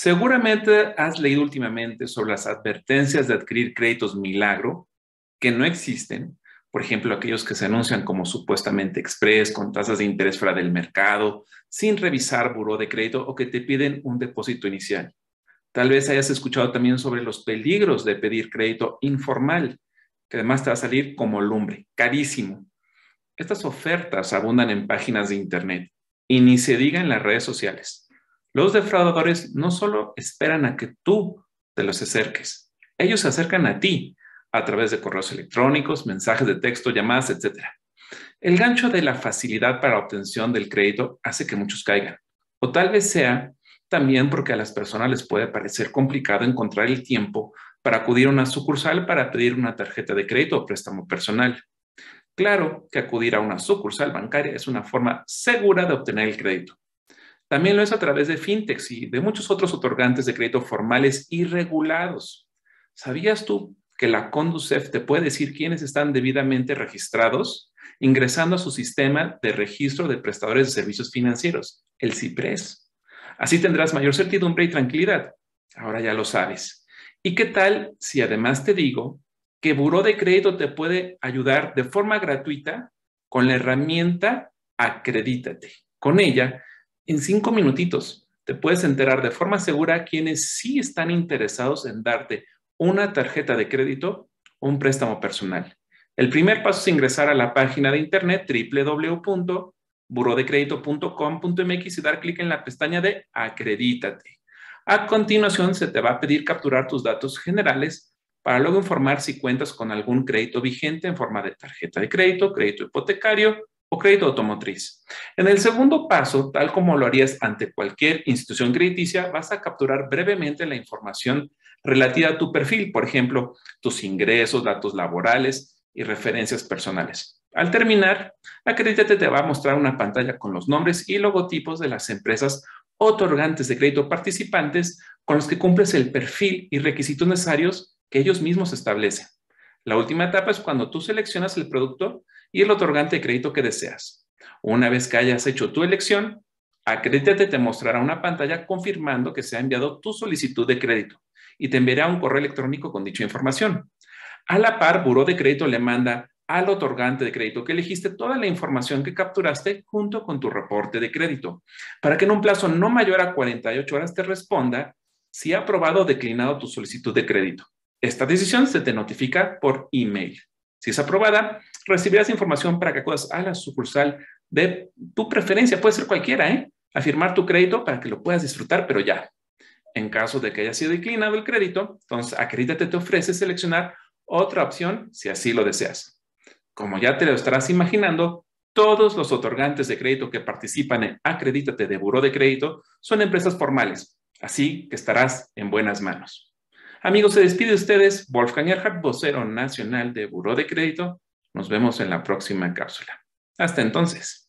Seguramente has leído últimamente sobre las advertencias de adquirir créditos milagro que no existen, por ejemplo, aquellos que se anuncian como supuestamente express, con tasas de interés fuera del mercado, sin revisar buró de crédito o que te piden un depósito inicial. Tal vez hayas escuchado también sobre los peligros de pedir crédito informal, que además te va a salir como lumbre, carísimo. Estas ofertas abundan en páginas de Internet y ni se diga en las redes sociales. Los defraudadores no solo esperan a que tú te los acerques, ellos se acercan a ti a través de correos electrónicos, mensajes de texto, llamadas, etc. El gancho de la facilidad para obtención del crédito hace que muchos caigan. O tal vez sea también porque a las personas les puede parecer complicado encontrar el tiempo para acudir a una sucursal para pedir una tarjeta de crédito o préstamo personal. Claro que acudir a una sucursal bancaria es una forma segura de obtener el crédito. También lo es a través de fintechs y de muchos otros otorgantes de crédito formales y regulados. ¿Sabías tú que la Conducef te puede decir quiénes están debidamente registrados ingresando a su sistema de registro de prestadores de servicios financieros, el CIPRES? Así tendrás mayor certidumbre y tranquilidad. Ahora ya lo sabes. ¿Y qué tal si además te digo que Buró de Crédito te puede ayudar de forma gratuita con la herramienta Acredítate? Con ella en cinco minutitos te puedes enterar de forma segura quienes sí están interesados en darte una tarjeta de crédito o un préstamo personal. El primer paso es ingresar a la página de internet www.burodecredito.com.mx y dar clic en la pestaña de Acredítate. A continuación, se te va a pedir capturar tus datos generales para luego informar si cuentas con algún crédito vigente en forma de tarjeta de crédito, crédito hipotecario o crédito automotriz. En el segundo paso, tal como lo harías ante cualquier institución crediticia, vas a capturar brevemente la información relativa a tu perfil, por ejemplo, tus ingresos, datos laborales y referencias personales. Al terminar, Acredítate te va a mostrar una pantalla con los nombres y logotipos de las empresas otorgantes de crédito participantes con los que cumples el perfil y requisitos necesarios que ellos mismos establecen. La última etapa es cuando tú seleccionas el producto y el otorgante de crédito que deseas. Una vez que hayas hecho tu elección, Acredítate te mostrará una pantalla confirmando que se ha enviado tu solicitud de crédito y te enviará un correo electrónico con dicha información. A la par, Buró de Crédito le manda al otorgante de crédito que elegiste toda la información que capturaste junto con tu reporte de crédito, para que en un plazo no mayor a 48 horas te responda si ha aprobado o declinado tu solicitud de crédito. Esta decisión se te notifica por email. Si es aprobada, recibirás información para que acudas a la sucursal de tu preferencia. Puede ser cualquiera, ¿eh? A firmar tu crédito para que lo puedas disfrutar, pero ya. En caso de que haya sido declinado el crédito, entonces Acredítate te ofrece seleccionar otra opción si así lo deseas. Como ya te lo estarás imaginando, todos los otorgantes de crédito que participan en Acredítate de Buró de Crédito son empresas formales, así que estarás en buenas manos. Amigos, se despide de ustedes Wolfgang Erhard, vocero nacional de Buró de Crédito. Nos vemos en la próxima cápsula. Hasta entonces.